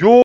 Jo